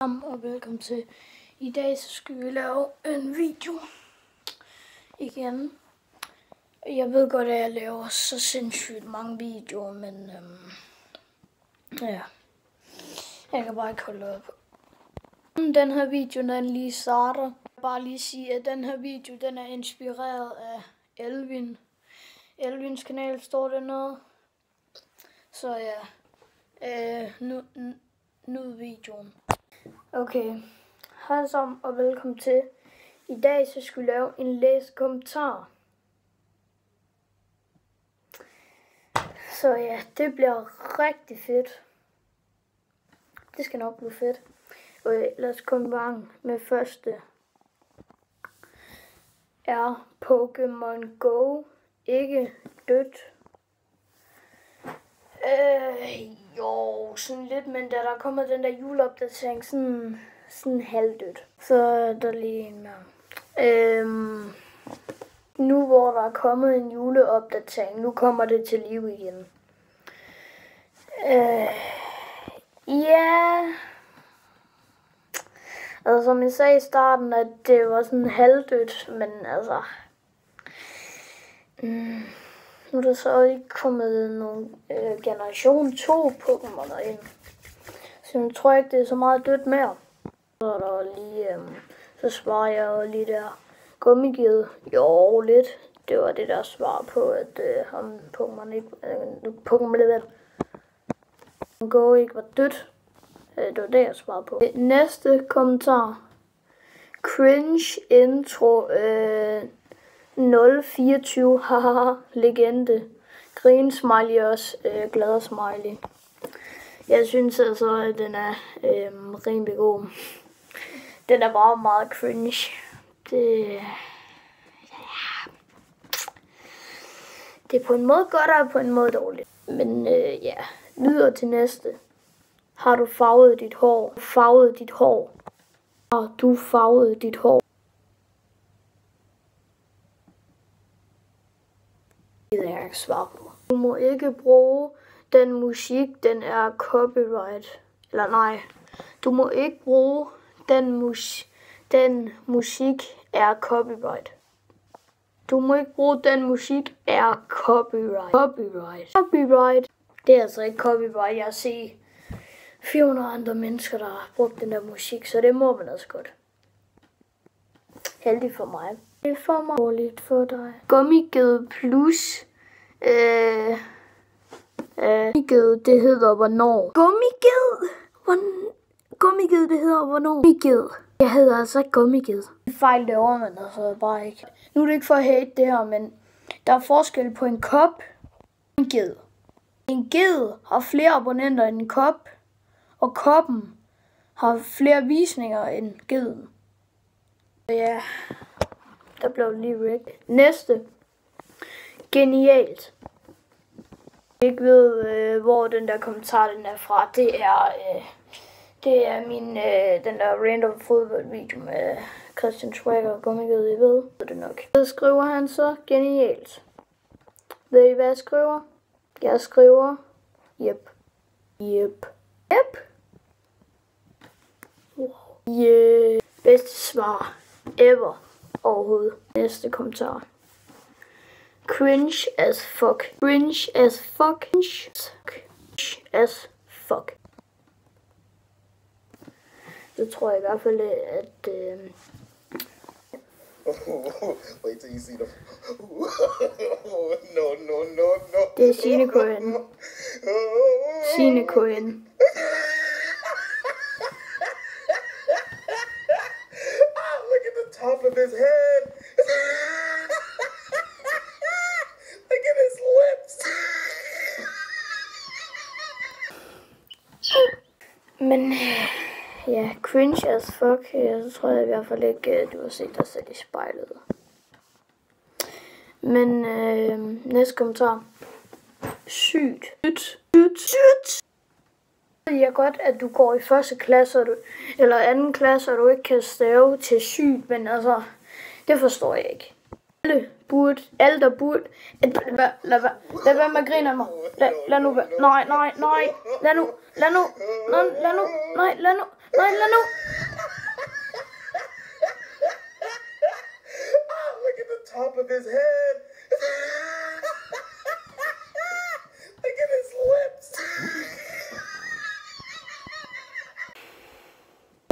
Velkommen og velkommen til. I dag så skal vi lave en video igen. Jeg ved godt, at jeg laver så sindssygt mange videoer, men øhm, ja, jeg kan bare ikke holde op. Den her video, den lige starter. Jeg vil bare lige sige, at den her video, den er inspireret af Elvin. Elvins kanal står der noget. Så ja, øh, nu, nu videoen. Okay, hej sammen og velkommen til. I dag så skal vi lave en læsekommentar. Så ja, det bliver rigtig fedt. Det skal nok blive fedt. Og lad os komme i gang med første. Er Pokémon Go ikke dødt? Øh, jo, sådan lidt, men da der kommer den der juleopdatering, sådan, sådan halvdødt. Så der lige en mere. Øhm, nu hvor der er kommet en juleopdatering, nu kommer det til liv igen. Øh, ja... Altså som jeg sagde i starten, at det var sådan halvdødt, men altså... Mm, nu er der så ikke kommet nogen øh, generation 2 Pokémoner ind. Så nu tror ikke, det er så meget dødt mere. Så er der lige, øh, så svarer jeg jo lige der gummigivet. Jo, lidt. Det var det der svar på, at øh, om Pokémon ikke, øh, Pokémon Go ikke var dødt. Øh, det var det, jeg svarede på. Øh, næste kommentar. Cringe intro. Øh, 024, haha, legende. Grin smiley også, øh, glad smiley. Jeg synes altså, at den er øh, rimelig god. Den er bare meget cringe. Det, ja. det er på en måde godt og på en måde dårligt. Men øh, ja, videre til næste. Har du farvet dit hår? Farvet dit hår? Har du farvet dit hår? Det er jeg ikke svar på. Du må ikke bruge den musik, den er copyright. Eller nej, du må ikke bruge den mus den musik er copyright. Du må ikke bruge den musik er copyright. Copyright. Copyright. Det er altså ikke copyright. Jeg ser 400 andre mennesker, der har brugt den der musik, så det må man også godt. Heldig for mig. Det er for mig for dig. Gummiged plus. Øh, øh, gummiged, det hedder hvornår. Gummiged! Hvor, gummiged, det hedder hvornår. Gummiged. Jeg hedder altså ikke gummiged. Fejl det over, men altså bare ikke. Nu er det ikke for at hate det her, men der er forskel på en kop og en ged. En ged har flere abonnenter end en kop, og koppen har flere visninger end geden. Ja, der blev lige væk. Næste. Genialt. Jeg ikke ved, øh, hvor den der kommentar den er fra. Det er, øh, det er min, øh, den der random fodboldvideo med Christian Schwager og Gummigød, jeg ved. Det nok. Så skriver han så genialt. Ved I, hvad jeg skriver? Jeg skriver, yep. Yep. Yep. Wow. Yeah. Bedste svar ever overhovedet. Næste kommentar. Cringe as fuck. Cringe as fuck. Cringe as fuck. Det tror jeg i hvert fald, at... Øh... Wait till you see them. no, no, no, no. Det er Signe Cohen. Signe Cohen. Ah, look at the top of his head. look at his lips. Men ja, cringe as fuck. Jeg tror jeg i hvert fald ikke, øh, du har set dig selv i spejlet. Men øh, næste kommentar. Sygt. Sygt. Sygt. Sygt ved jeg godt, at du går i første klasse, du, eller anden klasse, og du ikke kan stave til sygt, men altså, det forstår jeg ikke. Alle burde, alle der burde, at, lad, lad, lad, lad være med at grine af mig. Lad, lad nu være. Nej, nej, nej. Lad nu, lad nu, lad, lad nu, nej, lad nu. Nej, lad nu. Ah, look at the top of his head. look at his lips.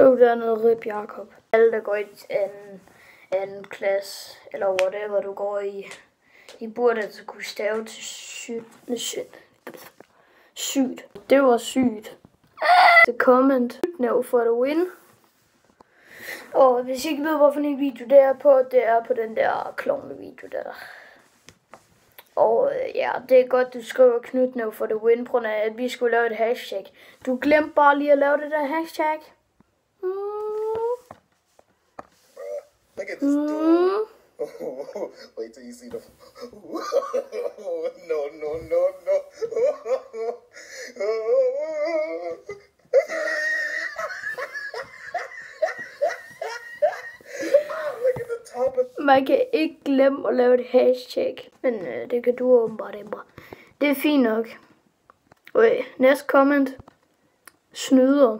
Jo, der er noget rip, Alle, der går i anden, anden klasse, eller whatever du går i, I burde altså kunne stave til sygt. Sygt. sygt. Det var sygt. The comment. Now for the win. Og hvis I ikke ved, hvorfor en video det er på, det er på den der klovne video der. Og øh, ja, det er godt, du skriver knytnæv for the win, på at vi skulle lave et hashtag. Du glemte bare lige at lave det der hashtag. Look at this dude. Wait till you see the. no, no, no, no. Look at the top of. Man kan ikke glemme at lave et hashtag, men øh, det kan du åbenbart ændre. Det er fint nok. Okay, næste comment. Snyder.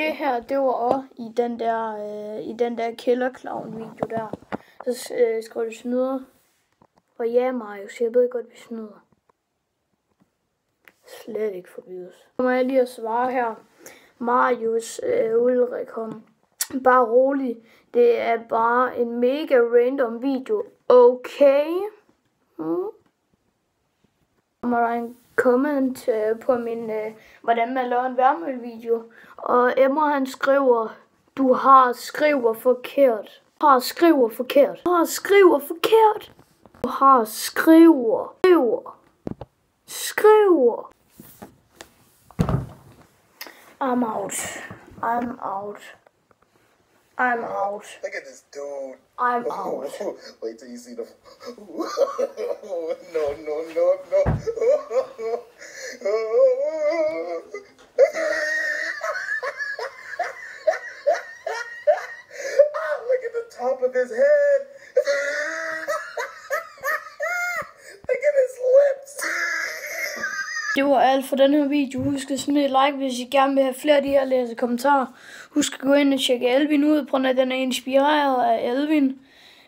Det her, det var også i den der, øh, i den der Killer Clown video der. Så øh, skrev du snyder. Og ja, Marius, jeg ved godt, vi snyder. Slet ikke forbydes. Så må jeg lige at svare her. Marius øh, Ulrik kom. Bare rolig. Det er bare en mega random video. Okay? Mm. kommer der en comment øh, på min, øh, hvordan man laver en værmølvideo. Og Emma han skriver, du har skriver forkert. Har skriver forkert. Har skriver forkert. Du har skriver. Skriver. Skriver. I'm out. I'm out. I'm out. Look at this dude. I'm out. Wait till you see the. no, no, no, no. Ah, look at the top of his head. look at his lips. Det var alt for den her video. Husk at smide et like, hvis I gerne vil have flere af de her læse kommentarer. Husk at gå ind og tjekke Elvin ud, på at den er inspireret af Elvin.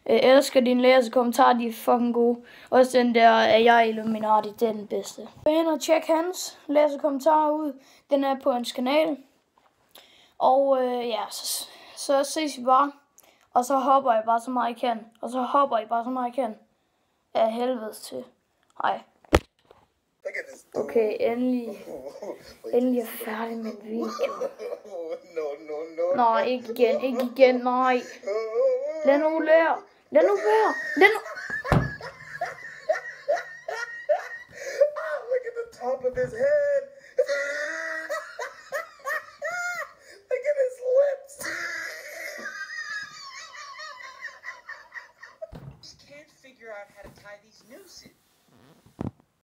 Jeg elsker dine læse kommentarer, de er fucking gode. Også den der, at jeg Illuminati, det er den bedste. Gå ind og tjek hans læser kommentarer ud. Den er på hans kanal. Og øh, ja, så, så ses vi bare. Og så hopper jeg bare så meget jeg kan. Og så hopper jeg bare så meget jeg kan. Af helvede til. Hej. Look at this dude. Okay, endelig. Endelig er jeg færdig med video. no, no, no. Nej, ikke igen, ikke igen, nej. Lad nu være. Lad nu være. Lad nu... Ah, look at the top of his head.